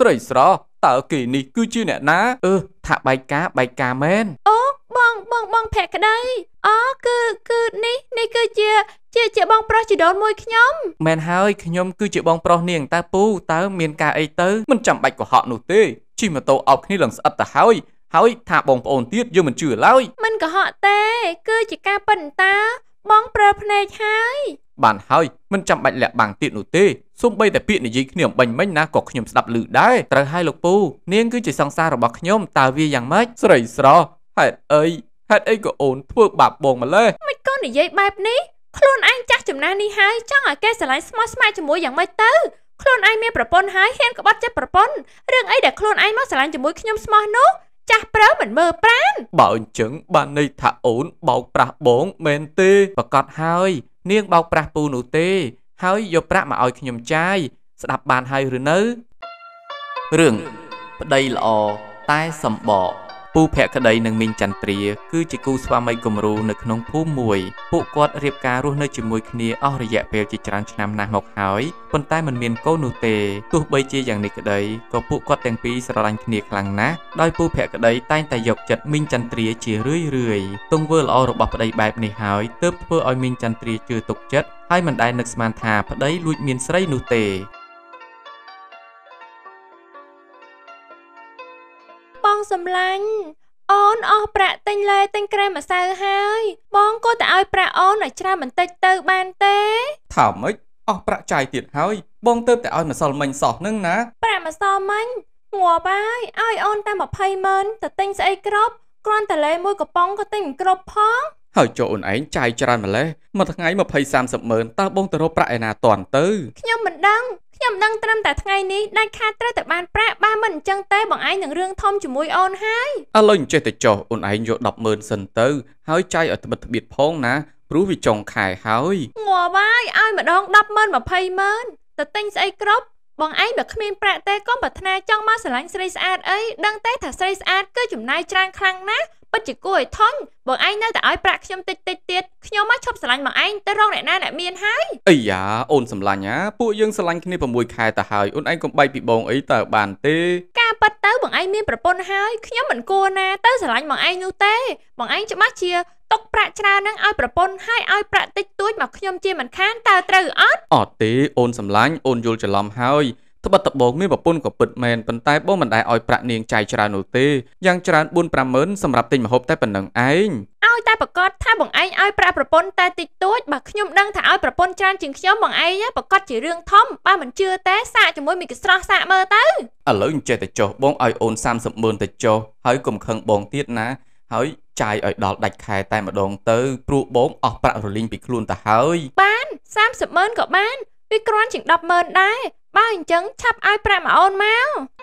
ស្រីស្រស់តើគេនេះគឺជាអ្នកណាអឺថាបែកការបែកការមែនអូបងបងបងភក្តីអូគឺគឺនេះនេះគឺជាជាជាបងប្រុសជីដូនមួយខ្ញុំមែនហើយខ្ញុំគឺជាបងប្រុសនាងតើពូតើមានការអីទៅមិនចាំបាច់កុហកនោះទេជិះម៉ូតូអោបគ្នាឡើងស្អិតទៅហើយហើយថាបងប្អូនទៀតយើងមិនជឿឡើយមិនកុហកទេ គឺជាការប៉ិនតា បងប្រើភ្នែកហើយ បានហើយមិនចាំបាច់លាក់បាំងទៀតនោះទេសូម្បីតែពាក្យនិយាយគ្នាអំបញ្ញមិញណាក៏ខ្ញុំស្ដាប់ឮដែរត្រូវហើយលោកពូនាងគឺជាសង្សាររបស់ខ្ញុំតើវាយ៉ាងម៉េចស្រីស្រស់ហេតុអីហេតុអីក៏អូនធ្វើបាបបងម្លេះមិនកូននិយាយបែបនេះខ្លួនឯងចាស់ចំណាស់នេះហើយចង់ឲ្យគេស្រឡាញ់ស្មោះស្ម័គ្រជាមួយយ៉ាងម៉េចទៅខ្លួនឯងមានប្រពន្ធហើយហ៊ានក្បត់ចិត្តប្រពន្ធរឿងអីដែលខ្លួនឯងមកស្រឡាញ់ជាមួយខ្ញុំស្មោះនោះ ចាស់ព្រើមិនមើលប្រាណបើអញ្ចឹងបានន័យថាអូនបោកប្រាស់បងមែនទេប្រកាសហើយ នាងបោកប្រាស់ពូនោះទេ ហើយយកប្រាក់មកឲ្យខ្ញុំចាយស្ដាប់បានហើយឬនៅរឿងប្តីល្អតែសម្បក ពូភក្តីនិងមីងចន្ទ្រាគឺជាគូស្វាមីគំរូនៅក្នុងភូមិមួយពួកគាត់រៀបការរស់នៅជាមួយគ្នាអស់រយៈពេលជាច្រើនឆ្នាំណាស់មកហើយប៉ុន្តែមិនមានកូននោះទេទោះបីជាយ៉ាងនេះក្តីក៏ពួកគាត់ទាំងពីរស្រឡាញ់គ្នាខ្លាំងណាស់ដោយពូភក្តីតែងតែយកចិត្តមីងចន្ទ្រាជារឿយរឿយទង្វើល្អរបស់ប្តីបែបនេះហើយទើបធ្វើឲ្យមីងចន្ទ្រាជឿទុកចិត្តហើយមិនដែលនឹកស្មានថាប្តីលួចមានស្រីនោះទេ បងសំឡាញ់អូនអស់ប្រាក់ទិញលេទិញក្រែមម្សៅហើយ បងក៏តែឲ្យប្រាក់អូនឲ្យច្រើនបន្តិចទៅបានទេថាម៉េចអស់ប្រាក់ចាយទៀតហើយ បងទៅតែឲ្យម្សិលមិញសោះនឹងណា ប្រាក់ម្សៅមាញ់ងាប់ហើយឲ្យអូនតែ20ម៉ឺនទៅទិញស្អីគ្រាប់គ្រាន់តែលេមួយកំប៉ុងក៏ទិញមិនគ្រប់ផង ហើយចុះអូនឯងចាយច្រើនម្លេះមួយថ្ងៃ20 30ម៉ឺនតើបងទៅរកប្រាក់ឯណាតាន់ទៅខ្ញុំមិនដឹងខ្ញុំដឹងត្រឹមតែថ្ងៃនេះដាច់ខាតត្រូវតែបានប្រាក់បើមិនអញ្ចឹងទេបងឯងនឹងរឿងធំជាមួយអូនហើយឥឡូវអញ្ចេះតែចុះអូនឯងយក10ម៉ឺនសិនទៅ ហើយចាយឲ្យត្បិតត្បៀតផងណាព្រោះវាចុងខែហើយងាប់ហើយឲ្យម្ដង10ម៉ឺន20ម៉ឺនទៅទិញស្អីគ្រប់បងឯងបើគ្មានប្រាក់ទេកុំប្រាថ្នាចង់មកស្រឡាញ់ស្រីស្អាតអីដឹងទេថាស្រីស្អាតគឺចំណាយច្រើនខ្លាំងណាស់ ពិតជាគួរឲ្យធន់បងឯងនៅតែឲ្យប្រាក់ខ្ញុំតិចតិចទៀតខ្ញុំមកឈប់ស្រឡាញ់បងឯងទៅរកអ្នកណាអ្នកមានហើយអីយ៉ាអូនសម្លាញ់ណាពួកយើងស្រឡាញ់គ្នា6ខែទៅហើយអូនឯងកុំបែកពីបងអីតើបានទេការប៉ັດទៅបងឯងមានប្រពន្ធហើយខ្ញុំមិនគួរណាទៅស្រឡាញ់បងឯងនោះទេបងឯងច្បាស់ជាຕົកប្រាក់ច្រើននឹងឲ្យប្រពន្ធហើយឲ្យប្រាក់តិចតួចមកខ្ញុំជាមិនខានតើត្រូវអត់អត់ទេអូនសម្លាញ់អូនយល់ច្រឡំហើយ ត្បិតតបងមានប្រពន្ធក៏ពិតមែនប៉ុន្តែបងមិនដែលឲ្យប្រាក់នាងចាយច្រើននោះទេយ៉ាងច្រើន4 5ម៉ឺនសម្រាប់ទិញម្ហូបតែប៉ុណ្្នឹងឯងឲ្យតែប្រកាសថាបងឯងឲ្យប្រាក់ប្រពន្ធតែតិចតួចបើខ្ញុំដឹងថាឲ្យប្រពន្ធច្រើនជាងខ្ញុំបងឯងប្រកាសជារឿងធំបើមិនជឿទេសាកជាមួយមីកស្រស់សាកមើលទៅឥឡូវអញ្ចេះតែចុះបងឲ្យអូន30ម៉ឺនទៅចុះហើយកុំខឹងបងទៀតណាហើយចាយឲ្យដល់ដាច់ខែតែម្ដងទៅព្រោះបងអស់ប្រាក់រលីងពីខ្លួនទៅហើយបាន30ម៉ឺនក៏បាន វាគ្រាន់ជាង10ម៉ឺនដែរបើអញ្ចឹងឆាប់ឲ្យប្រាក់មកអូនមក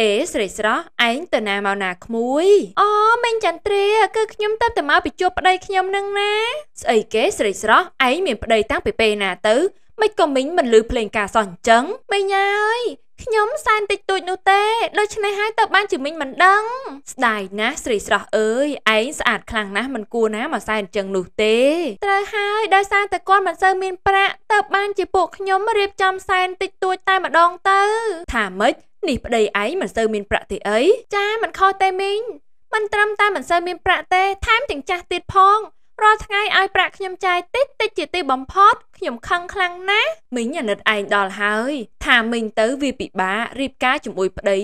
អេស្រីស្រស់ ឯងទៅណាមកណាក្មួយអូមេងចន្ទ្រាគឺខ្ញុំទៅតែមកពីជួបប្តីខ្ញុំនឹងណាស្អីគេស្រីស្រស់ឯងមានប្តីតាំងពីពេលណាទៅមិនក៏មីងមិនលឺភ្លេងការសោះអញ្ចឹងមីងអើយខ្ញុំសែនតិចតួចនោះទេដូច្នេះហើយទៅបានជាមីងមិនដឹងស្ដាយណាស់ស្រីស្រស់អើយឯងស្អាតខ្លាំងណាស់មិនគួរណាមកសែនអញ្ចឹងនោះទេត្រូវហើយដោយសារតែគាត់មិនសូវមានប្រាក់ទៅបានជាពួកខ្ញុំរៀបចំសែនតិចតួចតែម្ដងទៅថាម៉េច នេះប្តីឯងមិនសូវមានប្រាក់ទេអីចាមិនខុសទេមីងមិនត្រឹមតែមិនសូវមានប្រាក់ទេថែមទាំងចាស់ទៀតផងរាល់ថ្ងៃឲ្យប្រាក់ខ្ញុំចាយតិចតិចជាទីបំផុតខ្ញុំខឹងខ្លាំងណាស់មីងអាណិតឯងដល់ហើយ ថាមីងទៅវាពិបាករៀបការជាមួយប្តី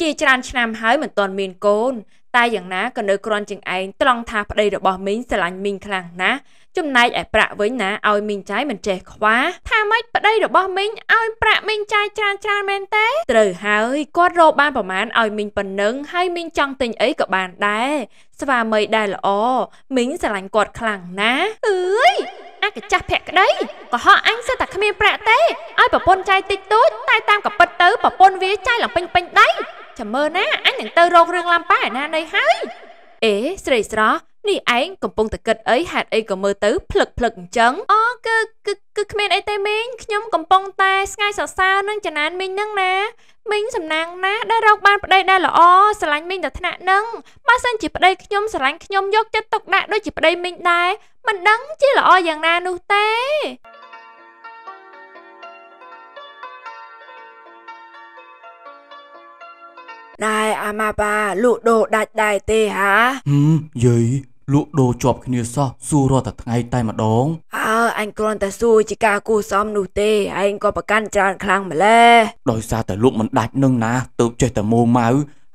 ជាច្រើនឆ្នាំហើយមិនទាន់មានកូន តែយ៉ាងណាក៏នៅគ្រាន់ជាងឯងត្រង់ថាប្តីរបស់មីងស្រឡាញ់មីងខ្លាំងណាស់ ចំណែកឯប្រាក់វិញណាឲ្យមីងចាយមិនចេះខ្វះថាម៉េចប្តីរបស់មីងឲ្យប្រាក់មីងចាយច្រើនច្រើនមែនទេត្រូវហើយគាត់រកបានប្រមាណឲ្យមីងប៉ុណ្ណឹងហើយមីងចង់ទិញអីក៏បានដែរស្វាមីដែលល្អមីងស្រឡាញ់គាត់ខ្លាំងណាស់អើយអាកចាស់ភក្តីកុហកអញសិតតែគ្មានប្រាក់ទេឲ្យប្រពន្ធចាយតិចតួចតែតាមកពិតទៅប្រពន្ធវាចាយឡើងពេញពេញដៃចាំមើលណាអញនឹងទៅរករឿងឡាំប៉ាឯណានៃហើយអេស្រីស្រស់ នេះឯងកំពុងតែគិតអីហេតុអីក៏មើលទៅភ្លឹកភ្លឹកអញ្ចឹងអូគឺគឺគឺគ្មានអីទេមីងខ្ញុំកំពុងតែស្ងាយសរសើរនឹងចំណានមីងនឹងណាមីងសំណាងណាស់ដែលរកបានប្តីដែលល្អស្រឡាញ់មីងដល់ថ្នាក់នឹងបើសិនជាប្តីខ្ញុំស្រឡាញ់ខ្ញុំយកចិត្តទុកដាក់ដូចជាប្តីមីងដែរមិនដឹងជាល្អយ៉ាងណានោះទេណែអាម៉ាបាលក់ដូរដាច់ដែរទេហាហឹមយាយ លក់ដូរជាប់គ្នាសោះសួររាល់តែថ្ងៃតែម្ដងអើអញគ្រាន់តែសួរជាការគួសមនោះទេឯងក៏ប្រកាន់ច្រើនខ្លាំងម្ល៉េះដោយសារតែលក់មិនដាច់នឹងណាទើបចេះតែមួម៉ៅ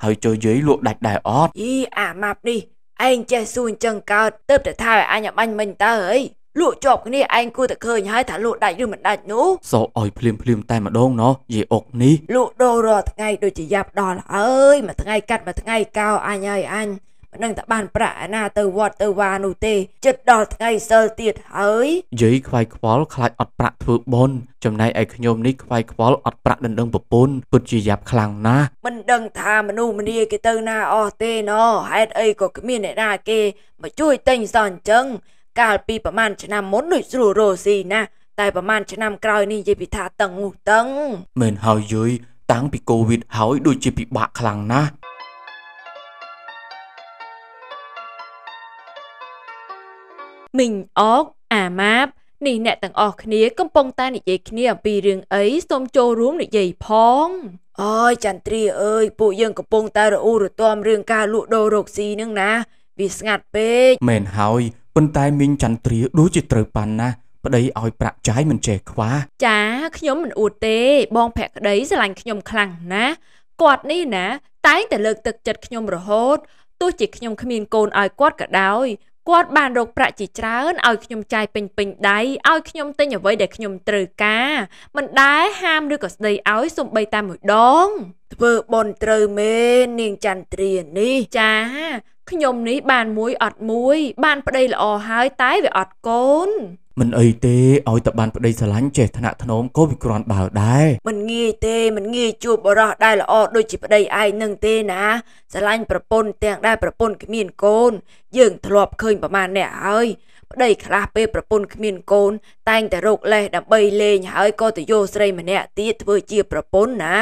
ហើយចុះយាយលក់ដាច់ដែរអត់យីអាម៉ាប់នេះឯងចេះសួរអញ្ចឹងកើតទៅតែថាឲ្យអញឲ្យបាញ់មិញតើអីលក់ជាប់គ្នាឯងគួរតែឃើញហើយថាលក់ដាច់ឬមិនដាច់នោះសោឲ្យភ្លាមភ្លាមតែម្ដងណោះយាយអុកនេះលក់ដូររាល់ថ្ងៃដូចជាយ៉ាប់ដល់អើយមួយថ្ងៃកាត់មួយថ្ងៃកោអញហើយអញ មិនដឹងតែបានប្រាក់ឯណាទៅវត្តទៅវានោះទេចិត្តដល់ថ្ងៃសិលទៀតហើយយាយខ្វាយខ្វល់ខ្លាចអត់ប្រាក់ធ្វើបុណ្យចំណែកឯខ្ញុំនេះខ្វាយខ្វល់អត់ប្រាក់ដណ្ដឹងប្រពន្ធពិតជាយ៉ាប់ខ្លាំងណាស់មិនដឹងថាមនុស្សម្នាគេទៅណាអស់ទេណហេតុអីក៏គ្មានអ្នកណាគេមកជួយទិញសោះអញ្ចឹងកាលពីប្រហែលឆ្នាំមុនដូចស្រួលរស់ស៊ីណាតែប្រហែលឆ្នាំក្រោយនេះនិយាយពីថាតឹងនោះតឹងមែនហើយយាយតាំងពីកូវីដហើយដូចជាពិបាកខ្លាំងណាស់ មីងអកអាម៉ាប់នេះអ្នកទាំងអស់គ្នាកំពុងតែនិយាយគ្នាអំពីរឿងអីសូមចូលរួមនិយាយផងអើយចន្ទ្រាអើយពួកយើងកំពុងតែរអ៊ូរទាំរឿងការលក់ដូររកស៊ីនឹងណាវាស្ងាត់ពេកមែនហើយប៉ុន្តែមីងចន្ទ្រាដូចជាត្រូវប៉ាន់ណាស់ប្តីឲ្យប្រាក់ចាយមិនចេះខ្វះចាខ្ញុំមិនអួតទេ បងភក្តីស្រឡាញ់ខ្ញុំខ្លាំងណាស់គាត់នេះណា តែងតែលើកទឹកចិត្តខ្ញុំរហូតទោះជាខ្ញុំគ្មានកូនឲ្យគាត់ក៏ដោយ គាត់បានរកប្រាក់ជាច្រើនឲ្យខ្ញុំចាយពេញពេញដៃឲ្យខ្ញុំទិញអ្វីដែលខ្ញុំត្រូវការមិនដែលហាមឬក៏ស្ដីឲ្យសំបីតែមួយដងធ្វើបន់ត្រូវមែននាងចន្ទ្រានេះចា ខ្ញុំនេះបានមួយអត់មួយ បានប្តីល្អហើយតែវាអត់កូនមិនអីទេឲ្យតែបានប្តីស្រឡាញ់ចេះថ្នាក់ថ្នមក៏វាគ្រាន់បើដែរមិនងាយទេមិនងាយជួបបរោះដែលល្អដូចជាប្តីឯងនឹងទេណាស្រឡាញ់ប្រពន្ធទាំងដែលប្រពន្ធគ្មានកូន យើងធ្លាប់ឃើញប្រមាណអ្នកហើយប្តីខ្លះពេលប្រពន្ធគ្មានកូន តែងតែរកលេសដើម្បីលេងហើយក៏ទៅយកស្រីម្នាក់ទៀតធ្វើជាប្រពន្ធណា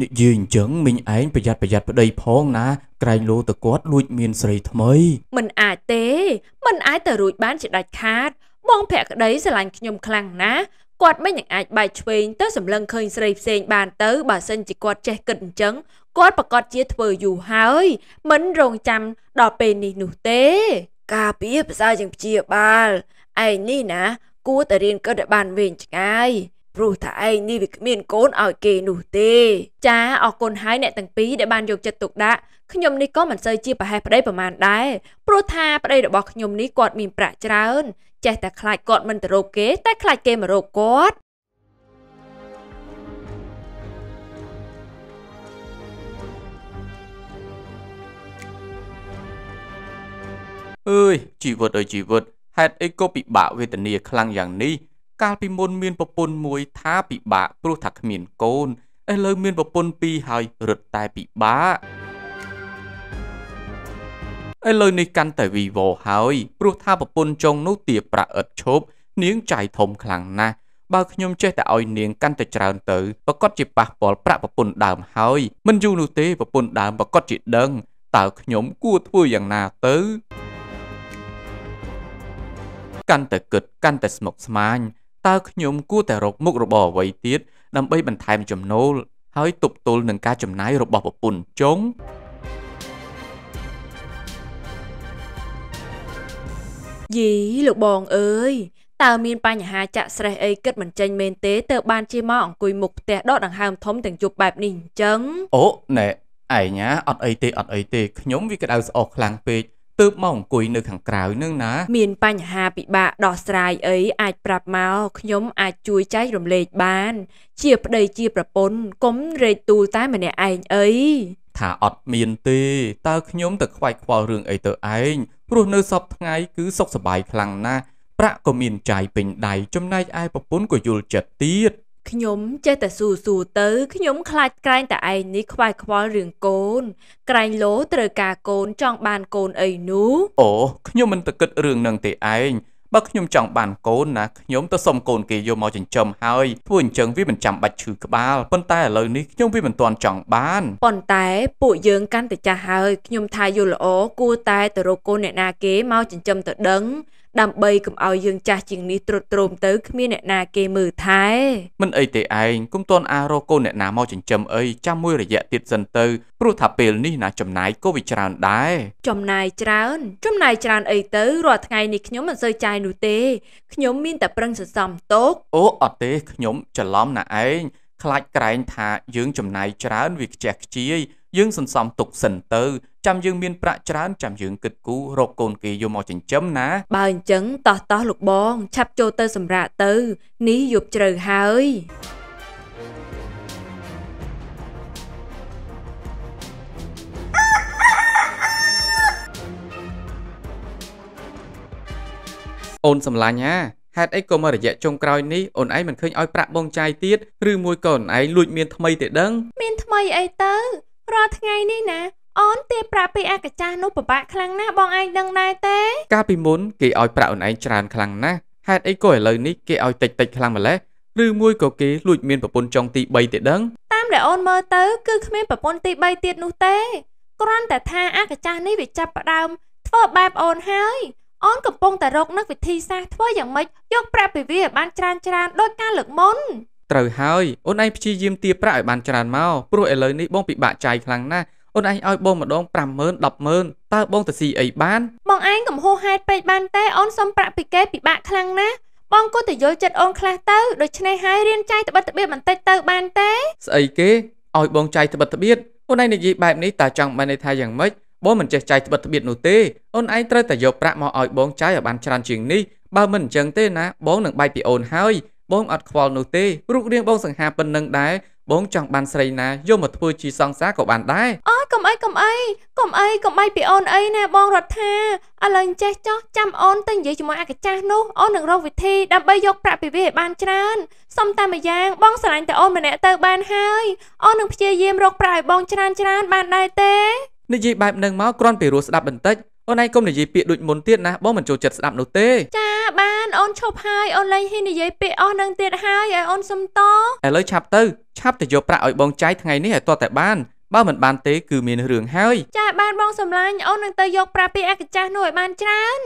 និយាយអញ្ចឹងមីងឯងប្រយ័ត្នប្រយ័ត្នប្តីផងណា ក្រែងលោទៅគាត់លួចមានស្រីថ្មី មិនអាចទេមិនអាចទៅរួចបានជាដាច់ខាត បងភក្តីស្រឡាញ់ខ្ញុំខ្លាំងណាស់គាត់មិននឹងអាចបែកឆ្វេងទៅសម្លឹងឃើញស្រីផ្សេងបានទៅបើសិនជាគាត់ចេះគិតអញ្ចឹងគាត់ប្រកាសជាធ្វើយូរហើយ មិនរងចាំដល់ពេលនេះនោះទេ ការពារភាសាជាងព្យាបាលឯងនេះណា គួរតែរៀនគិតឲ្យបានវែងឆ្ងាយព្រោះថាឯងនេះវាគ្មានកូនឲ្យគេនោះទេ ចាអរគុណហើយអ្នកទាំងពីរដែលបានយកចិត្តទុកដាក់ ខ្ញុំនេះក៏មិនសូវជាប្រហែសប្តីប្រមាណដែរព្រោះថាប្តីរបស់ខ្ញុំនេះគាត់មានប្រាក់ច្រើនចេះតែខ្លាចគាត់មិនទៅរកគេ តែខ្លាចគេមករកគាត់អើយជីវិតអើយជីវិតហេតុអីក៏ពិបាកវេទនាខ្លាំងយ៉ាងនេះកាលពីមុនមានប្រពន្ធមួយថាពិបាកព្រោះថាគ្មានកូនឥឡូវមានប្រពន្ធពីរហើយរឹតតែពិបាក ឥឡូវនេះកាន់តែវីវោហើយព្រោះថាប្រពន្ធចុងនោះទាប្រាក់ឥតឈប់នាងចាយធំខ្លាំងណាស់បើខ្ញុំចេះតែឲ្យនាងកាន់តែច្រើនទៅប្រកាសជាប៉ះពាល់ប្រាក់ប្រពន្ធដើមហើយមិនយូរនោះទេប្រពន្ធដើមប្រកាសជាដឹងតើខ្ញុំគួរធ្វើយ៉ាងណាទៅកាន់តែគិតកាន់តែស្មុគស្មាញតើខ្ញុំគួរតែរកមុខរបរអ្វីទៀតដើម្បីបន្ថែមចំណូលហើយទប់ទល់នឹងការចំណាយរបស់ប្រពន្ធចុង យីលោកបងអើយតើមានបញ្ហាចាក់ស្រេះអីគិតមិនចេញមែនទេទើបបានជាមកអង្គុយមុខផ្ទះដកដង្ហើមធំទាំងជប់បែបនេះអញ្ចឹងអូណែឯងណាអត់អីទេអត់អីទេខ្ញុំវាក្តៅស្អុះខ្លាំងពេកទើបមកអង្គុយនៅខាងក្រៅនឹងណា មានបញ្ហាពិបាកដោះស្រាយអីអាចប្រាប់មកខ្ញុំអាចជួយចែករំលែកបាន ជាប្តីជាប្រពន្ធកុំរែកទូលតែម្នាក់ឯងអី ថាអត់មានទេតើខ្ញុំទៅខ្វាយខ្វល់រឿងអីទៅឯងព្រោះនៅសពថ្ងៃគឺសុខសប្បាយខ្លាំងណាស់ប្រាក់ក៏មានចាយពេញដៃចំណែកឯប្រពន្ធក៏យល់ចិត្តទៀតខ្ញុំចេះតែស៊ូស៊ូទៅខ្ញុំខ្លាចក្រែងតែឯងនេះខ្វាយខ្វល់រឿងកូន ក្រែងលោត្រូវការកូនចង់បានកូនអីនោះអូខ្ញុំមិនទៅគិតរឿងនឹងទេឯង បើខ្ញុំចង់បានកូនណាខ្ញុំទៅសុំកូនគេយកមកចិញ្ចឹមហើយធ្វើអញ្ចឹងវាមិនចាំបាច់ឈឺក្បាលប៉ុន្តែឥឡូវនេះខ្ញុំវាមិនទាន់ចង់បានប៉ុន្តែពួកយើងកាន់តែចាស់ហើយខ្ញុំថាយល់ល្អគួរតែទៅរកកូនអ្នកណាគេមកចិញ្ចឹមទៅដឹង ដើម្បីកុំឲ្យយើងចាស់ជាងនេះត្រុតត្រោមទៅគ្មានអ្នកណាគេមើលថែមិនអីទេឯងគុំទាន់អារកកូនអ្នកណាមកចិញ្ចឹមអីចាំមួយរយៈទៀតសិនទៅព្រោះថាពេលនេះណាចំណាយក៏វាច្រើនដែរចំណាយច្រើន ចំណាយច្រើនអីទៅរាល់ថ្ងៃនេះខ្ញុំមិនសូវចាយនោះទេខ្ញុំមានតែប្រឹងសន្សំទុកអូអត់ទេខ្ញុំច្រឡំណាឯងខ្លាចក្រែងថាយើងចំណាយច្រើនវាខ្ជះខ្ជាយ យើងសន្សំទុកសិនទៅចាំយើងមានប្រាក់ច្រើនចាំយើងគិតគូររកកូនគេយកមកចិញ្ចឹមណាបើអញ្ចឹងតោះតោះលោកបង ឆាប់ចូលទៅសម្រាកទៅ នេះយប់ជ្រៅហើយអូនសម្លាញ់ហាហេតុអីក៏មករយៈចុងក្រោយនេះអូនឯងមិនឃើញឲ្យប្រាក់បងចាយទៀតឬមួយក៏អូនឯងលួចមានថ្មីទេដឹង មានថ្មីអីទៅ រាល់ថ្ងៃនេះណាអូនទេប្រាក់ពីអកចាស់នោះពិបាកខ្លាំងណាស់បងឯងដឹងដែរទេ កាលពីមុនគេឲ្យប្រាក់អូនឯងច្រើនខ្លាំងណាស់ហេតុអីក៏ឥឡូវនេះគេឲ្យតិចតិចខ្លាំងម្ល៉េះឬមួយក៏គេលួចមានប្រពន្ធចុងទី3ទេដឹងតាមដែលអូនមើលទៅគឺគ្មានប្រពន្ធទី3ទៀតនោះទេគ្រាន់តែថាអកចាស់នេះវាចាប់ផ្ដើមធ្វើបែបអូនហើយអូនកំពុងតែរកនឹកវិធីសាស្ត្រធ្វើយ៉ាងម៉េចយកប្រាក់ពីវាឲ្យបានច្រើនច្រើនដោយការលើកមុន ត្រូវហើយអូនឯងព្យាយាមទារប្រាក់ឲ្យបានច្រើនមកព្រោះឥឡូវនេះបងពិបាកចាយខ្លាំងណាស់អូនឯងឲ្យបងម្ដង50000 100,000តើបងទៅស៊ីអីបានបងឯងកំហួសហេតុពេកបានទេអូនសុំប្រាក់ពីគេពិបាកខ្លាំងណាស់បងគួរតែយល់ចិត្តអូនខ្លះទៅដូច្នេះហើយរៀនចាយត្បិតត្បៀតបន្តិចទៅបានទេស្អីគេឲ្យបងចាយត្បិតត្បៀតអូនឯងនិយាយបែបនេះតើចង់បានន័យថាយ៉ាងម៉េចបងមិនចេះចាយត្បិតត្បៀតនោះទេអូនឯងត្រូវតែយកប្រាក់មកឲ្យបងចាយឲ្យបានច្រើនជាងនេះបើមិនអញ្ចឹងទេណាបងនឹងបែកពីអូនហើយបងអត់ខ្វល់នោះទេរូបរាងបងសង្ហាប៉ុណ្ណឹងដែរបងចង់បានស្រីណាយកមកធ្វើជាសង្សារក៏បានដែរអូយកុំអីកុំអីកុំអីកុំអីពីអូនអីណាបងរដ្ឋាឥឡូវចេះចោះចាំអូនទៅនិយាយជាមួយអកចាស់នោះអូននឹងរកវិធីដើម្បីយកប្រាក់ពីវាឲ្យបានច្រើនសុំតែម្យ៉ាងបងស្រឡាញ់តែអូនម្នាក់ទៅបានហើយអូននឹងព្យាយាមរកប្រាក់ឲ្យបងច្រើនច្រើនបានដែរទេនិយាយបែបហ្នឹងមកគ្រាន់ពីរស់ស្ដាប់បន្តិច អូនឯងកុំនិយាយពាក្យដូចមុនទៀតណាបងមិនចូលចិត្តស្ដាប់នោះទេចាបានអូនឈប់ហើយអូនលែងហ៊ាននិយាយពាក្យអស់នឹងទៀតហើយឲ្យអូនសុំតឥឡូវឆាប់ទៅឆាប់ទៅយកប្រាក់ឲ្យបងចាយថ្ងៃនេះឲ្យទាល់តែបានបើមិនបានទេគឺមានរឿងហើយចាបានបងសំឡាញ់អូននឹងទៅយកប្រាក់ពីអកចាស់នោះឲ្យបានច្រើន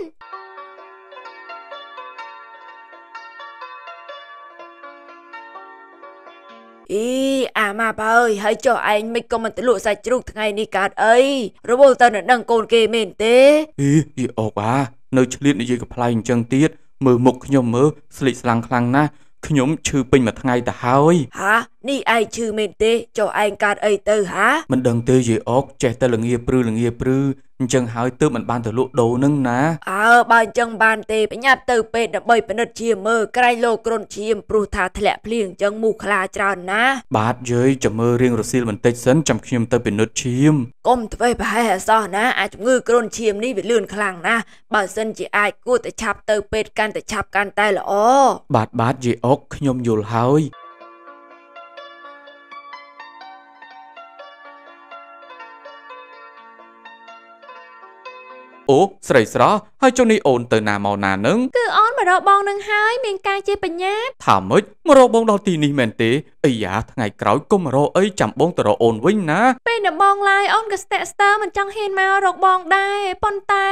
អីអាម៉ាប់អើយហើយចុះឯងមិនក៏មិនទៅលក់សាច់ជ្រូកថ្ងៃនេះកើតអីរវល់ទៅនឹងដឹងកូនគេមែនទេអីយីអុកអានៅឆ្លៀតនិយាយកំ pl ៃអញ្ចឹងទៀតមើលមុខខ្ញុំមើលស្លេកស្លាំងខ្លាំងណាស់ខ្ញុំឈឺពេញមួយថ្ងៃទៅហើយហានេះឯងឈឺមែនទេចុះឯងកើតអីទៅហាមិនដឹងទេយីអុកចេះតែល្ងាព្រឺល្ងាព្រឺ អញ្ចឹងហើយទើបមិនបានទៅលក់ដូរនឹងណាអើបើអញ្ចឹងបានទេបញ្ញាប់ទៅពេទ្យដើម្បីពិនិត្យឈាមមើលក្រែងលោគ្រុនឈាមព្រោះថាធ្លាក់ភ្លៀងអញ្ចឹងមូសខ្លាច្រើនណាស់បាទយាយចាំមើលរៀងរសៀលបន្តិចសិនចាំខ្ញុំទៅពិនិត្យឈាមកុំធ្វើប្រហែសអសោះណាអាចជំងឺគ្រុនឈាមនេះវាលឿនខ្លាំងណាស់បើសិនជាអាចគួរតែឆាប់ទៅពេទ្យកាន់តែឆាប់កាន់តែល្អបាទបាទយាយអុកខ្ញុំយល់ហើយ អូស្រីស្រស់ហើយចុះនេះអូនទៅណាមកណានឹងគឺអូនមករកបងនឹងហើយមានការជាបញ្ញាតថាម៉េចមករកបងដល់ទីនេះមែនទេអីយ៉ាថ្ងៃក្រោយកុំមករកអីចាំបងទៅរកអូនវិញណាពេលដំបងឡាយអូនក៏ស្ទាក់ស្ទើរមិនចង់ហ៊ានមករកបងដែរប៉ុន្តែ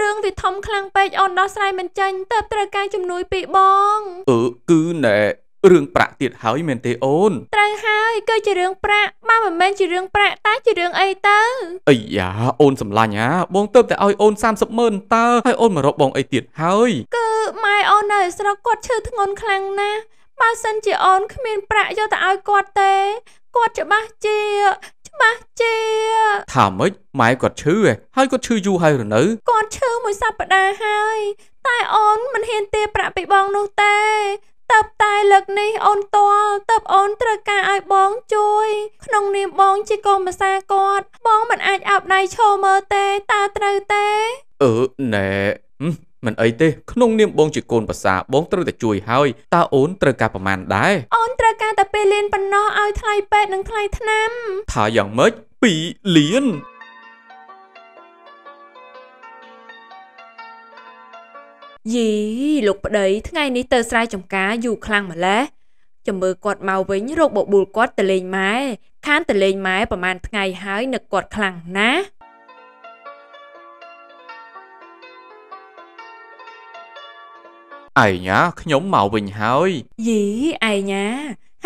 រឿងវាធំខ្លាំងពេកអូនដោះស្រាយមិនចាញ់ទើបត្រូវការជំនួយពីបងអឺគឺណែ រឿងប្រាក់ទៀតហើយមែនទេអូនត្រូវហើយគឺជារឿងប្រាក់មកមិនមែនជារឿងប្រាក់តែជារឿងអីទៅអីយ៉ាអូនសម្លាញ់ហ่าបងទៅតែឲ្យអូន30ម៉ឺនតើហើយអូនមករកបងអីទៀតហើយគឺម៉ែអូននៅស្រុកគាត់ឈឺធ្ងន់ខ្លាំងណាស់បើសិនជាអូនគ្មានប្រាក់យកទៅឲ្យគាត់ទេគាត់ច្បាស់ជាច្បាស់ជាថាម៉េចម៉ែគាត់ឈឺហ៎ហើយគាត់ឈឺយូរហើយឬនៅគាត់ឈឺមួយសប្តាហ៍ហើយតែអូនមិនហ៊ានទារប្រាក់ពីបងនោះទេ តើបតែលើកនេះអូនតល់តើបអូនត្រូវការឲ្យបងជួយ ក្នុងនាមបងជាកូនប្រសាគាត់ បងមិនអាចអោបដៃឈរមើលទេតើត្រូវទេអឺណែហឹមមិនអីទេក្នុងនាមបងជាកូនប្រសាបងត្រូវតែជួយហើយតើអូនត្រូវការប្រមាណដែរអូនត្រូវការតែពេលលៀនប៉ុណ្ណោះឲ្យថ្លៃពេទ្យនិងថ្លៃថ្នាំថាយ៉ាងម៉េច2លាន យីលោកប្តីថ្ងៃនេះទៅស្រែចម្ការយូរខ្លាំងម្ល៉េះចាំមើលគាត់មកវិញរកបបួលគាត់ទៅលេងម៉ែខានទៅលេងម៉ែប្រហែលថ្ងៃហើយនឹកគាត់ខ្លាំងណាស់ឯងណាខ្ញុំមកវិញហើយយីឯងណា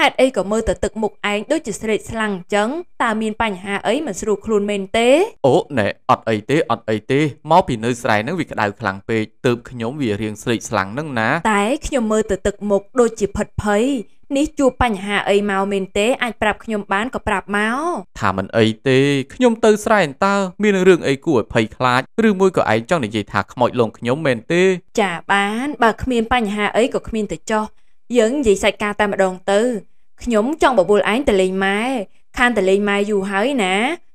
ហេតុអីក៏មើលទៅទឹកមុខឯងដូចជាស្រេកស្លាំងអញ្ចឹងតើមានបញ្ហាអីមិនស្រួលខ្លួនមែនទេអូណែអត់អីទេអត់អីទេមកពីនៅស្រែហ្នឹងវាក្តៅខ្លាំងពេកទើបខ្ញុំវារៀងស្លេកស្លាំងហ្នឹងណាតែខ្ញុំមើលទៅទឹកមុខដូចជាផិតភ័យនេះជួបបញ្ហាអីមកមែនទេអាចប្រាប់ខ្ញុំបានក៏ប្រាប់មកថាមិនអីទេខ្ញុំទៅស្រែអន្តើមានរឿងអីគួរឲ្យភ័យខ្លាចឬមួយក៏ឯងចង់និយាយថាខ្មោចលងខ្ញុំមែនទេ ចាបានបើគ្មានបញ្ហាអីក៏គ្មានទៅចោះយើងនិយាយសាច់ការតែម្ដងទៅ ខ្ញុំចង់បបួលឯងទៅលេងម៉ែខានទៅលេងម៉ែយូរហើយណា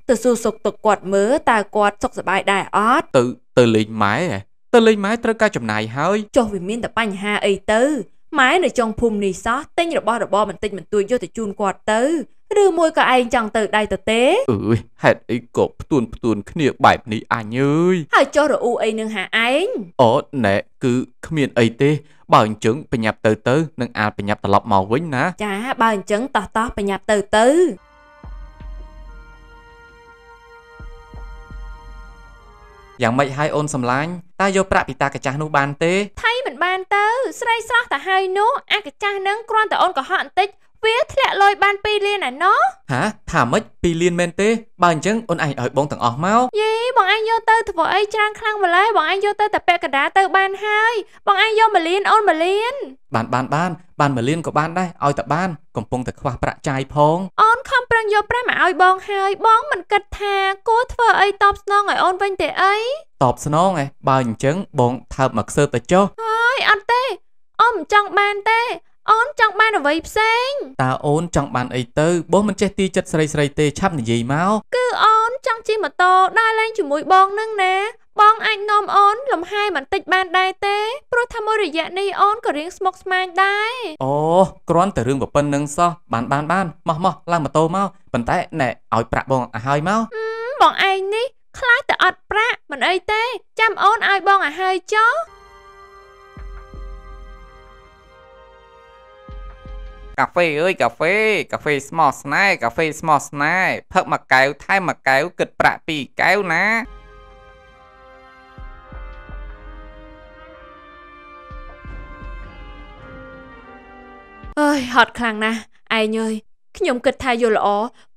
ទៅសួរសុខទុក្ខគាត់មើលតើគាត់សុខសប្បាយដែរអត់ទៅទៅលេងម៉ែហ៎ទៅលេងម៉ែត្រូវការចំណាយហើយចុះវាមានតែបញ្ហាអីទៅម៉ែនៅចុងភូមិនេះសោះទិញរបស់របរបន្តិចបន្តួចយកទៅជូនគាត់ទៅឬមួយក៏ឯងចង់ទៅដៃទៅទេអើយហេតុអីក៏ផ្ទួនផ្ទួនគ្នាបែបនេះអញអើយហើយចុះរអ៊ូអីនឹងហាឯងអូណែគឺគ្មានអីទេ បើអញ្ចឹងបញ្ញាប់ទៅទៅនឹងអាចបញ្ញាប់ត្រឡប់មកវិញណាចាបើអញ្ចឹងតោះតោះប្រញាប់ទៅទៅយ៉ាងម៉េចហើយអូនសំឡាញ់តើយកប្រាក់ពីតាកាចាស់នោះបានទេថៃមិនបានទៅ ស្រីស្រស់ទៅហើយនោះអាកចាស់នឹងគ្រាន់តែអូនកុហកបន្តិច វាធ្លាក់លុយបាន2លានឯណោះហាថាម៉េច2លានមែនទេបើអញ្ចឹងអូនឯងឲ្យបងទាំងអស់មកយេបងឯងយកទៅធ្វើអីច្រើនខ្លាំងម្ល៉េះបងឯងយកទៅតែពាក់កណ្ដាលទៅបានហើយបងឯងយកមួយលានអូនមួយលានបានបានបានបានមួយលានក៏បានដែរឲ្យតែបានកំពុងតែខ្វះប្រាក់ចាយផងអូនខំប្រឹងយកប្រាក់មកឲ្យបងហើយបងមិនគិតថាគួរធ្វើអីតបស្នងឲ្យអូនវិញទេអីតបស្នងឯងបើអញ្ចឹងបងថើបមកខ្សើទៅចុះហើយអត់ទេអូនមិនចង់បានទេ អូនចង់បានអ្វីផ្សេងតើអូនចង់បានអីទៅបងមិនចេះទីចិត្តស្រីស្រីទេឆាប់និយាយមកគឺអូនចង់ជិះម៉ូតូដើរលេងជាមួយបងនឹងណាបងអាចនាំអូនលំហែបន្តិចបានដែរទេព្រោះថាមួយរយៈនេះអូនក៏រៀងស្មុគស្មាញដែរអូគ្រាន់តែរឿងប្រពន្ធនឹងសោះបានបានបានមកមកឡើងម៉ូតូមកប៉ុន្តែណែឲ្យប្រាក់បងឲ្យហើយមកបងឯងនេះខ្លាចតែអត់ប្រាក់មិនអីទេចាំអូនឲ្យបងឲ្យហើយចុះ កាហ្វេអើយកាហ្វេកាហ្វេស្មោះស្នេហ៍កាហ្វេស្មោះស្នេហ៍ផឹកមួយកែវថែមមួយកែវគិតប្រាក់ពីរកែវណាអើយហត់ខ្លាំងណាស់ឯងអើយខ្ញុំគិតថាយល់ល្អ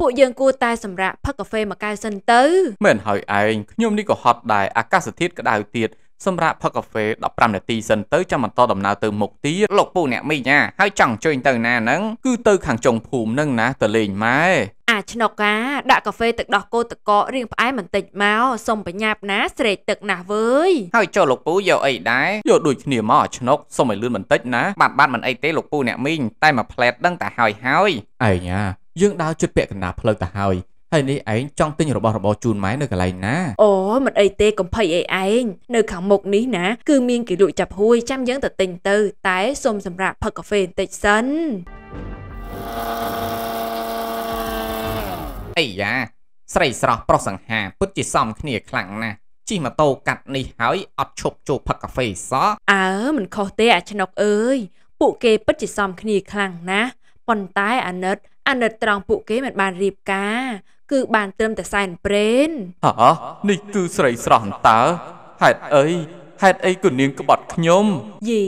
ពួកយើងគួរតែសម្រាប់ផឹកកាហ្វេមួយកែវសិនទៅមែនហើយឯងខ្ញុំនេះក៏ហត់ដែរអាកាសធាតុក្តៅទៀត សម្រាប់ផឹកកាហ្វេ15នាទីសិនទៅចាំបន្តដំណើរទៅមុខទៀតលោកពូអ្នកមីញ៉ាហើយចង់ជួយទៅណាហ្នឹងគឺទៅខាងចុងភូមិហ្នឹងណាទៅលេងម៉ែអាឆ្នុកកាដាក់កាហ្វេទឹកដោះគោតកករៀងផ្អែមបន្តិចមកសុំបញ្ញាប់ណាស្រេកទឹកណាស់វើយហើយចូលលោកពូយកអីដែរយកដូចគ្នាមកអាឆ្នុកសុំឲ្យលឿនបន្តិចណាបាទបាទមិនអីទេលោកពូអ្នកមីងតែមួយផ្លែតដឹងតែហើយហើយឯងណាយើងដើរជិតពាក់កណ្ដាលផ្លូវទៅហើយ ហើយនេះឯងចង់ទិញរបស់របរជូនម៉ែនៅកន្លែងណាអូមិនអីទេកំភៃអីឯងនៅខាងមុខនេះណាគឺមានគេលក់ចាប់ហួយចាំយើងទៅទិញទៅ តែសុំសម្រាប់ផឹកកាហ្វេបន្តិចសិនអីយ៉ាស្រីស្រស់ប្រុសសង្ហាពិតជាសមគ្នាខ្លាំងណាស់ជិះម៉ូតូកាត់នេះហើយអត់ឈប់ចូលផឹកកាហ្វេសោះអើមិនខុសទេអាឆ្នុកអើយពួកគេពិតជាសមគ្នាខ្លាំងណាស់ប៉ុន្តែអាណិតអាណិតត្រង់ពួកគេមិនបានរៀបការ គឺបានត្រឹមតែសែនព្រេនហ៎នេះគឺស្រីស្រស់អន្តើហេតុអីហេតុអីក៏នាងក្បត់ខ្ញុំយី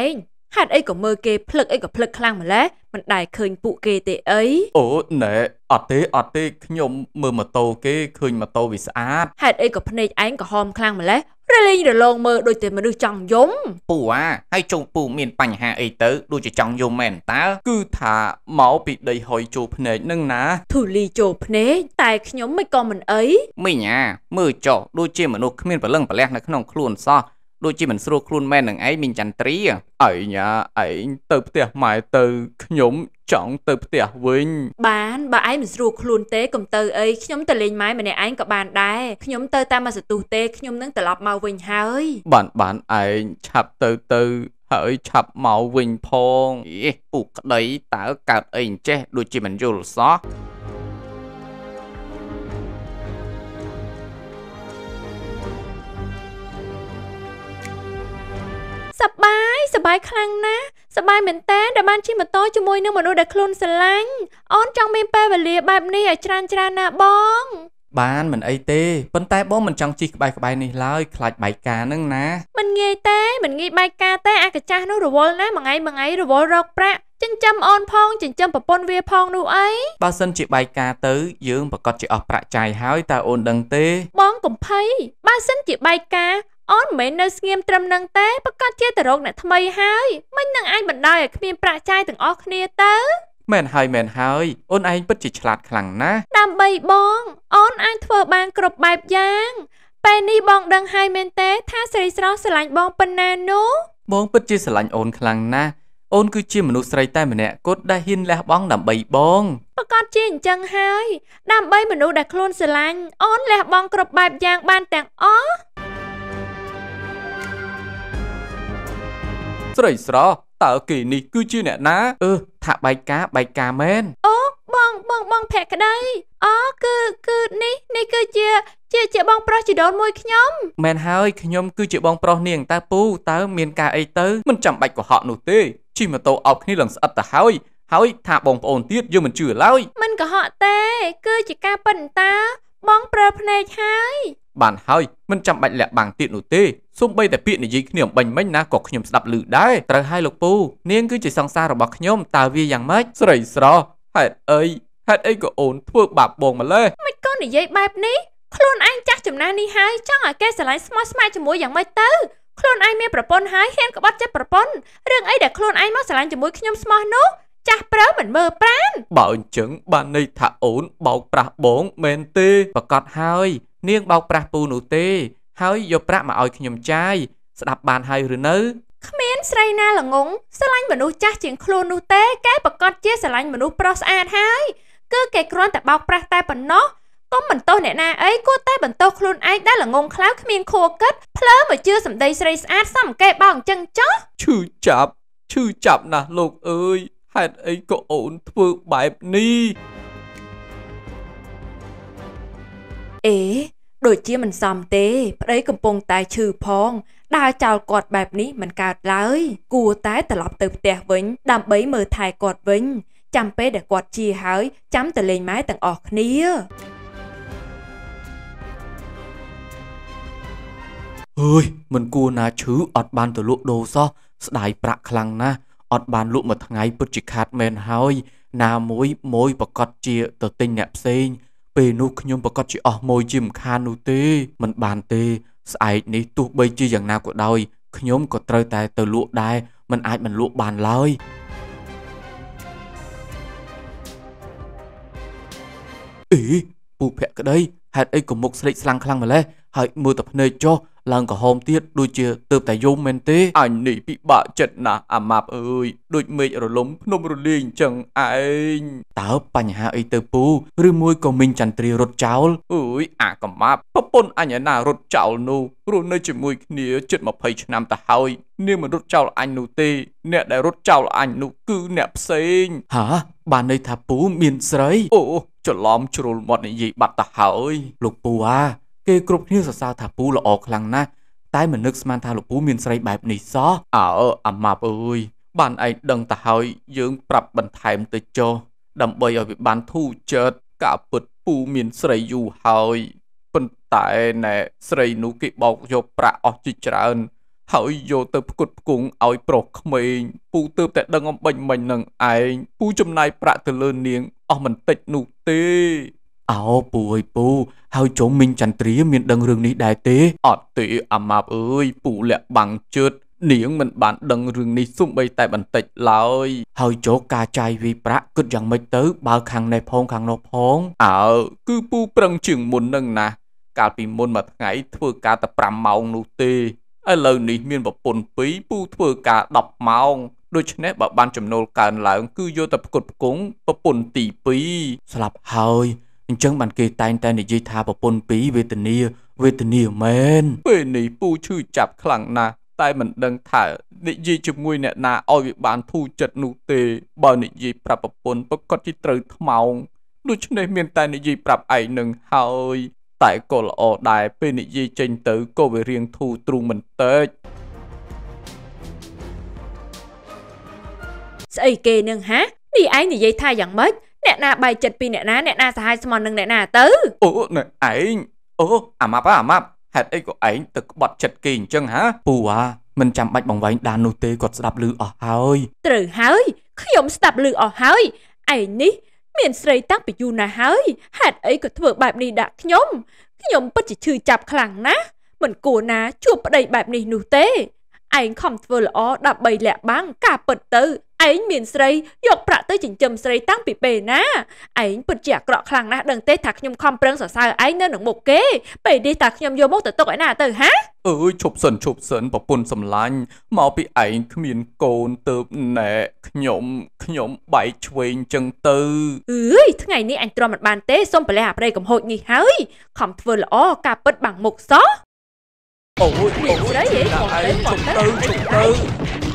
ឯង ហេតុអីក៏មើលគេភ្លឹកអីក៏ភ្លឹកខ្លាំងម្ល៉េះមិនដែលឃើញពួកគេទេអីអូណែអត់ទេអត់ទេខ្ញុំមើលម៉ូតូគេឃើញម៉ូតូវាស្អាតហេតុអីក៏ភ្នែកឯងក្រហមខ្លាំងម្ល៉េះរលែងរលងមើលដូចតែមនុស្សចង់យំពូអាហើយជូពូមានបញ្ហាអីទៅដូចជាចង់យំមែនតើគឺថាមកពីដីហុយចូលភ្នែកនឹងណាធូលីចូលភ្នែកតែខ្ញុំមិនក៏មិនអីមីងអាមើលចុះដូចជាមនុស្សគ្មានព្រលឹងប្រលះនៅក្នុងខ្លួនសោះ ដូចជាមិនស្រួលខ្លួនមែននឹងឯងមីងចន្ទ្រាអីញ៉ាឯងទៅផ្ទះម៉ែទៅខ្ញុំចង់ទៅផ្ទះវិញ បានបើឯងមិនស្រួលខ្លួនទេកុំទៅអីខ្ញុំទៅលេងម៉ែម្នាក់ឯងក៏បានដែរខ្ញុំទៅតាមមកសន្ទុះទេខ្ញុំនឹងត្រឡប់មកវិញហើយបានបានឯងឆាប់ទៅទៅហើយឆាប់មកវិញផងអេពូក្តីតើកើតអីអញ្ចេះដូចជាមិនយល់សោះ សប្បាយសប្បាយខ្លាំងណាស់សប្បាយមែនតើដែលបានជិះម៉ូតូជាមួយនឹងមនុស្សដែលខ្លួនស្រឡាញ់អូនចង់មានពេលវេលាបែបនេះឲ្យច្រើនច្រើនណាបង បានមិនអីទេប៉ុន្តែបងមិនចង់ជិះក្បែរក្បែរនេះឡើយខ្លាចបែកការនឹងណាមិនងាយទេមិនងាយបែកការទេអាកាចាស់នោះរវល់ណាស់មួយថ្ងៃមួយថ្ងៃរវល់រកប្រាក់ចិញ្ចឹមអូនផងចិញ្ចឹមប្រពន្ធវាផងនោះអីបើសិនជាបែកការទៅយើងប្រកាសជាអស់ប្រាក់ចាយហើយតើអូនដឹងទេ បងកំភៃបើសិនជាបែកការ អូនមិនមែននៅស្ងៀមត្រឹមនឹងទេប្រកាសជាទៅរកអ្នកថ្មីហើយមិននឹងអាចបណ្ដោយឲ្យគ្មានប្រាក់ចាយទាំងអស់គ្នាទៅមែនហើយមែនហើយអូនឯងពិតជាឆ្លាតខ្លាំងណាស់ដើម្បីបងអូនអាចធ្វើបានគ្រប់បែបយ៉ាងពេលនេះបងដឹងហើយមែនទេថាស្រីស្រស់ស្រឡាញ់បងប៉ុណ្ណានោះបងពិតជាស្រឡាញ់អូនខ្លាំងណាស់អូនគឺជាមនុស្សស្រីតែម្នាក់គត់ដែលហ៊ានលះបង់ដើម្បីបងប្រកាសជាអញ្ចឹងហើយ ដើម្បីមនុស្សដែលខ្លួនស្រឡាញ់អូនលះបង់គ្រប់បែបយ៉ាងបានទាំងអស់ ស្រីស្រស់តើគេនេះគឺជាអ្នកណាអឺថាបែកការបែកការមែនអូបងបងបងភក្តីអូគឺគឺនេះនេះគឺជាជាជាបងប្រុសជីដូនមួយខ្ញុំមែនហើយខ្ញុំគឺជាបងប្រុសនាងតើពូតើមានការអីទៅមិនចាំបាច់កុហកនោះទេជិះម៉ូតូអោបគ្នាឡើងស្អិតទៅហើយហើយថាបងប្អូនទៀតយើងមិនជឿឡើយមិនកុហកទេ គឺជាការប៉ិនតា បងប្រើភ្នែកហើយ បានហើយមិនចាំបាច់លាក់បាំងទៀតនោះទេសូម្បីតែពាក្យនិយាយគ្នាអំបញ្ញមិញណាក៏ខ្ញុំស្ដាប់ឮដែរត្រូវហើយលោកពូនាងគឺជាសង្សាររបស់ខ្ញុំតើវាយ៉ាងម៉េចស្រីស្រស់ហេតុអីហេតុអីក៏អូនធ្វើបាបបងម្លេះមិនក៏និយាយបែបនេះខ្លួនឯងចាស់ចំណាស់នេះហើយចង់ឲ្យគេស្រឡាញ់ស្មោះស្ម័គ្រជាមួយយ៉ាងម៉េចទៅខ្លួនឯងមានប្រពន្ធហើយហ៊ានក្បត់ចិត្តប្រពន្ធរឿងអីដែលខ្លួនឯងមកស្រឡាញ់ជាមួយខ្ញុំស្មោះនោះចាស់ព្រើមិនមើលប្រាណបើអញ្ចឹងបានន័យថាអូនបោកប្រាស់បងមែនទេប្រកាសហើយ នាងបោកប្រាស់ពូនោះទេ ហើយយកប្រាក់មកឲ្យខ្ញុំចាយស្ដាប់បានហើយឬនៅគ្មានស្រីណាល្ងងស្រឡាញ់មនុស្សចាស់ជាងខ្លួននោះទេគេប្រកាសជាស្រឡាញ់មនុស្សប្រុសស្អាតហើយគឺគេគ្រាន់តែបោកប្រាស់តែប៉ុណ្ណោះកុំបន្ទោសអ្នកណាអីគួរតែបន្ទោសខ្លួនឯងដែលល្ងងខ្លៅគ្មានខួរគិតភ្លើមកជឿសម្ដីស្រីស្អាតសំគេបោកអញ្ចឹងចុះឈឺចាប់ឈឺចាប់ណាស់លោកអើយហេតុអីក៏អូនធ្វើបែបនេះអេ ដូចជាមិនសមទេ ប្តីកំពុងតែឈឺផងដើរចោលគាត់បែបនេះមិនកើតឡើយ គួរតែត្រឡប់ទៅផ្ទះវិញ ដើម្បីមើលថែគាត់វិញ ចាំពេលដែលគាត់ជាហើយចាំទៅលេងម៉ែទាំងអស់គ្នាអើយមិនគួរណាឈឺអត់បានទៅលក់ដូរសោះស្ដាយប្រាក់ខ្លាំងណាស់អត់បានលក់មួយថ្ងៃពិតជាខាតមែនហើយ ណាមួយម៉ួយប្រកាសជាទៅទិញអ្នកផ្សេង ពេលនោះខ្ញុំប្រកាសជាអស់ម៉ួយជាមិនខាននោះទេមិនបានទេ ស្អែកនេះទោះបីជាយ៉ាងណាក៏ដោយខ្ញុំក៏ត្រូវតែទៅលក់ដែរមិនអាចមិនលក់បានឡើយអេពូភក្តីហេតុអីក៏មុខស្លេកស្លាំងខ្លាំងម្លេះហើយមើលតែភ្នែកចុះ ឡើងក្រហមទៀតដូចជាទៅតែយំមែនទេអញនេះពិបាកចិត្តណាស់អាម៉ាប់អើយដូចមេឃរលំភ្នំរលាយអញ្ចឹងឯងតើបញ្ហាអីទៅពូឬមួយក៏មីងចន្ទ្រារត់ចោលអើយអាកំម៉ាប់ប្រពន្ធអញឯណារត់ចោលនោះរស់នៅជាមួយគ្នាជិត20ឆ្នាំទៅហើយនាងមិនរត់ចោលអញនោះទេ អ្នកដែលរត់ចោលអញនោះគឺអ្នកផ្សេងហាបានន័យថាពូមានស្រី អូច្រឡំជ្រុលមាត់និយាយបាត់ទៅហើយលោកពូអា គេគ្រប់គ្នាសរសើរថាពូល្អខ្លាំងណាស់តែមិននឹកស្មានថាលោកពូមានស្រីបែបនេះសោះអើអាម៉ាប់អើយបានឯងដឹងទៅហើយយើងប្រាប់បន្ថែមទៅចុះដើម្បីឲ្យវាបានធូរចិត្តការពិតពូមានស្រីយូរហើយប៉ុន្តែណែស្រីនោះគេបោកយកប្រាក់អស់ជាច្រើនហើយយកទៅផ្គត់ផ្គង់ឲ្យប្រុសក្មេងពូទើបតែដឹងអំបញ្ញមិញនឹងឯងពូចំណាយប្រាក់ទៅលើនាងអស់មិនតិចនោះទេ អោពូអើយពូហើយចុំមីងចន្ទ្រាមានដឹងរឿងនេះដែរទេអត់ទេអាម៉ាប់អើយពូលាក់បាំងជឿតនាងមិនបានដឹងរឿងនេះសូម្បីតែបន្តិចឡើយហើយចុះការចាយវាយប្រាក់គិតយ៉ាងម៉េចទៅបើខាងនេះផងខាងនោះផងអើគឺពូប្រឹងជាងមុននឹងណាកាលពីមុនមួយថ្ងៃធ្វើការតែ5ម៉ោងនោះទេឥឥឡូវនេះមានប្រពន្ធ2ពូធ្វើការ10ម៉ោងដូច្នេះបើបានចំណូលកើនឡើង គឺយកតែផ្គត់ផ្គង់ប្រពន្ធទី2ស្លាប់ហើយ អញ្ចឹងបានគេតែងតែនិយាយថាប្រពន្ធ2វេទនាវេទនាមែនពេលនេះពូឈឺចាប់ខ្លាំងណាស់តែមិនដឹងថានិយាយជាមួយអ្នកណាឲ្យវាបានធូរចិត្តនោះទេបើនិយាយប្រាប់ប្រពន្ធប្រកាសជាត្រូវថ្មោងដូច្នេះមានតែនិយាយប្រាប់ឯងនឹងហើយតែក៏ល្អដែរពេលនិយាយចេញទៅក៏វារៀងធូរទ្រូងបន្តិចស្អីគេនឹងហានេះឯងនិយាយថាយ៉ាងម៉េច អ្នកណាបាយចិត្តពីអ្នកណាអ្នកណាសហាយស្មន់នឹងអ្នកណាទៅអូណែឯងអូអាម៉ាប់អាម៉ាប់ហេតុអីក៏ឯងទៅក្បត់ចិត្តគេអញ្ចឹងហាពូអាមិនចាំបាច់បង្វែងដាននោះទេគាត់ស្ដាប់ឮអស់ហើយត្រូវហើយខ្ញុំស្ដាប់ឮអស់ហើយឯងនេះមានស្រីតាំងពីយូរណាស់ហើយហេតុអីក៏ធ្វើបែបនេះដាក់ខ្ញុំខ្ញុំពិតជាឈឺចាប់ខ្លាំងណាស់មិនគួរណាជួបប្តីបែបនេះនោះទេឯងខំធ្វើល្អដើម្បីលាក់បាំងការពិតទៅ ឯងមានស្រីយកប្រាក់ទៅចិញ្ចឹមស្រីតាំងពីពេលណាឯងពិតជាអាក្រក់ខ្លាំងណាស់ដឹងទេថាខ្ញុំខំប្រឹងសរសើរឯងនៅនឹងមុខគេពេលនេះតាខ្ញុំយកមកទៅទុកឯណាទៅហាអើយឈប់សិនឈប់សិនប្រពន្ធសំឡាញ់មកពីឯងគ្មានកូនទៅណែខ្ញុំខ្ញុំបែកឆ្វេងចឹងទៅអើយថ្ងៃនេះអញទ្រាំមិនបានទេសុំប្រលះអាប្រេកំហូចនេះហើយខំធ្វើល្អការពិតបាំងមុខសោះអូយមានស្រីហីដាក់មកទៅឯងមកឈប់ទៅទៅឈប់ទៅ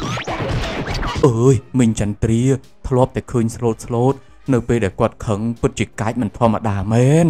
អើយមិញចន្ទ្រាធ្លាប់តែឃើញស្លូតស្លូត នៅពេលដែលគាត់ខឹងពិតជាកាចមិនធម្មតាមែន